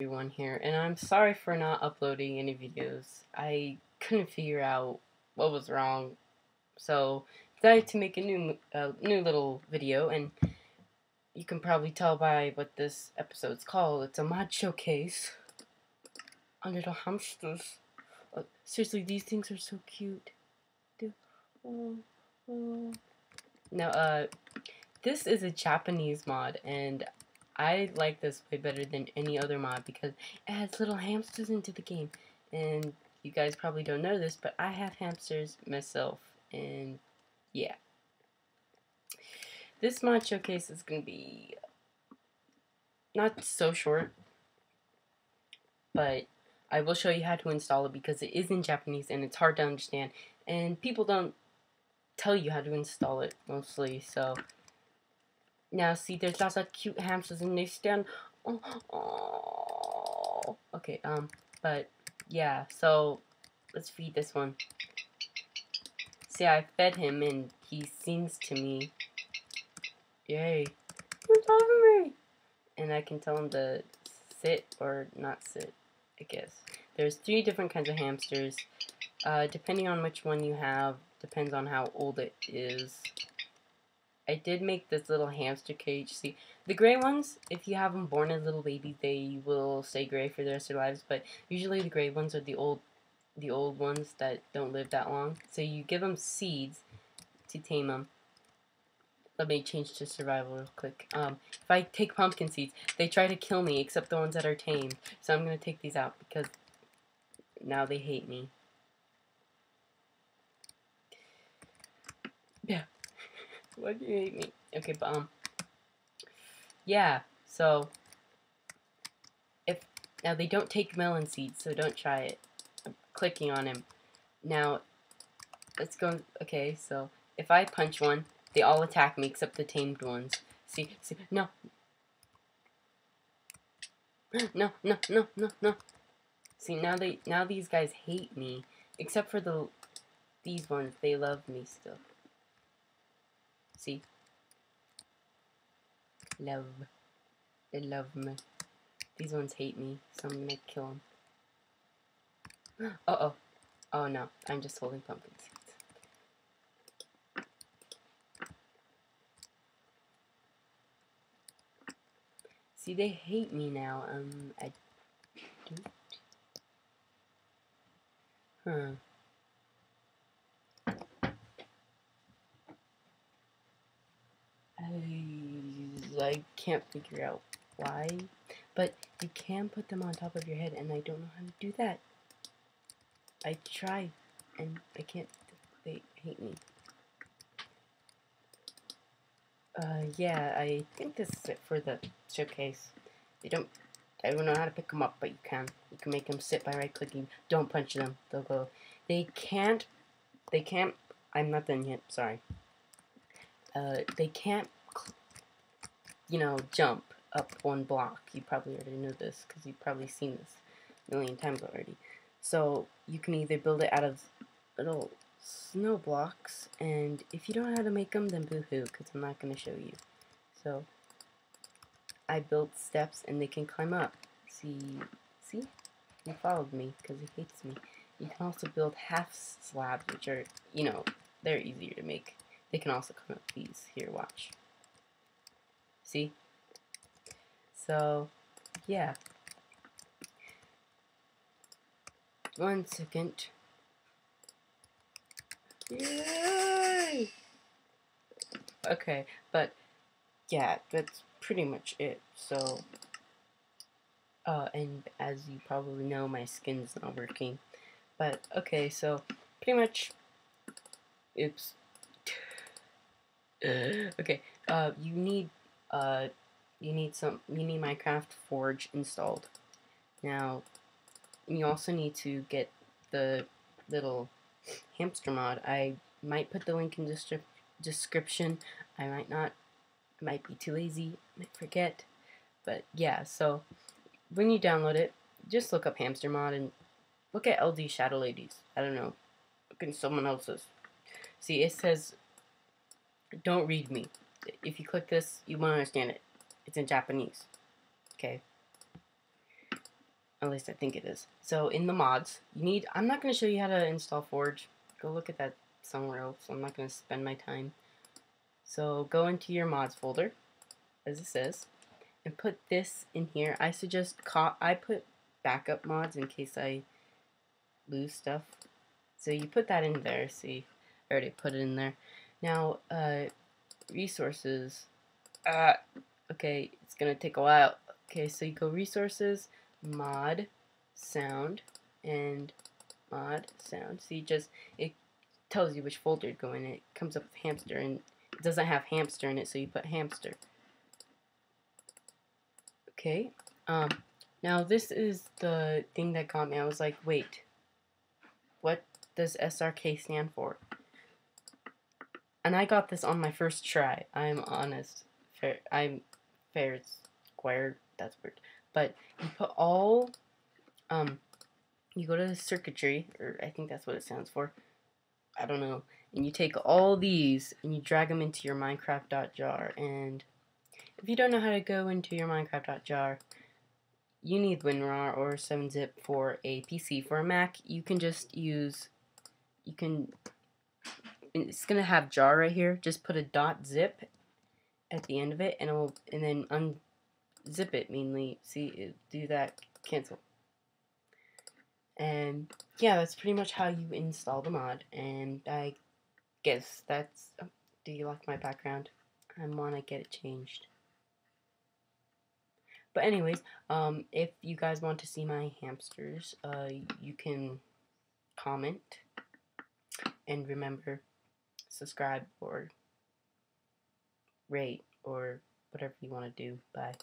everyone here, and I'm sorry for not uploading any videos. I couldn't figure out what was wrong, so decided to make a new, uh, new little video, and you can probably tell by what this episode's called. It's a mod showcase on little hamsters. Uh, seriously, these things are so cute. Now, uh, this is a Japanese mod, and I like this way better than any other mod because it adds little hamsters into the game. And you guys probably don't know this, but I have hamsters myself. And yeah. This mod showcase is going to be not so short, but I will show you how to install it because it is in Japanese and it's hard to understand. And people don't tell you how to install it mostly, so now, see, there's lots of cute hamsters and they stand. Oh, oh. Okay, um, but yeah, so let's feed this one. See, I fed him and he sings to me. Yay. You me. And I can tell him to sit or not sit, I guess. There's three different kinds of hamsters. Uh, depending on which one you have, depends on how old it is. I did make this little hamster cage. See, the gray ones, if you have them born as little babies, they will stay gray for the rest of their lives. But usually the gray ones are the old, the old ones that don't live that long. So you give them seeds to tame them. Let me change to survival real quick. Um, if I take pumpkin seeds, they try to kill me, except the ones that are tamed. So I'm going to take these out because now they hate me. Yeah. Why do you hate me? Okay, but, um, yeah, so, if, now they don't take melon seeds, so don't try it. I'm clicking on him. Now, let's go, okay, so, if I punch one, they all attack me except the tamed ones. See, see, no. No, no, no, no, no. See, now they, now these guys hate me. Except for the, these ones, they love me still. See? Love. They love me. These ones hate me, so I'm gonna kill them. Uh oh. Oh no, I'm just holding pumpkin seeds. See, they hate me now. Um, I don't. Huh. I, can't figure out why. But you can put them on top of your head, and I don't know how to do that. I try, and I can't. They hate me. Uh, yeah, I think this is it for the showcase. They don't, I don't know how to pick them up, but you can. You can make them sit by right-clicking. Don't punch them. They'll go. They can't, they can't, I'm not done yet, sorry. Uh, they can't, you know, jump up one block. You probably already know this because you've probably seen this a million times already. So you can either build it out of little snow blocks, and if you don't know how to make them, then boo-hoo, because I'm not going to show you. So I built steps, and they can climb up. See, see? He followed me because he hates me. You can also build half slabs, which are, you know, they're easier to make. They can also come up these. Here, watch. See? So, yeah. One second. Yay! Okay, but yeah, that's pretty much it. So, uh, and as you probably know, my skin's not working. But okay, so pretty much, oops. okay, uh, you need, uh, you need some, you need Minecraft Forge installed. Now, you also need to get the little hamster mod. I might put the link in the description. I might not. I might be too lazy. I might forget. But yeah, so when you download it, just look up hamster mod and look at LD Shadow Ladies. I don't know. Look in someone else's. See, it says don't read me. If you click this, you won't understand it. It's in Japanese. Okay. At least I think it is. So in the mods, you need, I'm not going to show you how to install Forge. Go look at that somewhere else. I'm not going to spend my time. So go into your mods folder, as it says, and put this in here. I suggest, I put backup mods in case I lose stuff. So you put that in there. See, I already put it in there. Now, uh, resources. Uh, okay, it's to take a while. Okay, so you go resources, mod, sound, and mod, sound. See, just, it tells you which folder to go in. It comes up with hamster, and it doesn't have hamster in it, so you put hamster. Okay, um, now this is the thing that got me. I was like, wait, what does SRK stand for? And I got this on my first try. I'm honest. Fair, I'm fair square. That's weird. But you put all, um, you go to the circuitry, or I think that's what it stands for. I don't know. And you take all these and you drag them into your Minecraft.jar. And if you don't know how to go into your Minecraft.jar, you need WinRAR or 7-zip for a PC. For a Mac, you can just use, you can, it's going to have jar right here. Just put a dot zip at the end of it and it will, and then unzip it mainly. See, do that, cancel. And yeah, that's pretty much how you install the mod. And I guess that's, oh, do you like my background? I want to get it changed. But anyways, um, if you guys want to see my hamsters, uh, you can comment. And remember, subscribe or rate or whatever you want to do. Bye.